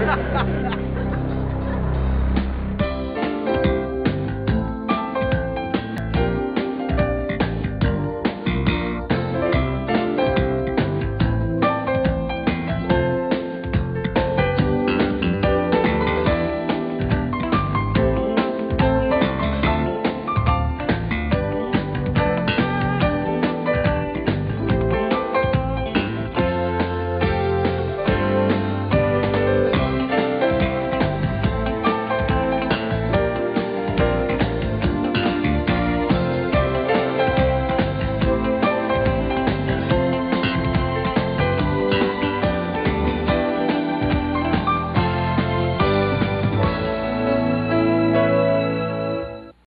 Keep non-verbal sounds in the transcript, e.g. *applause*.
Bye. *laughs*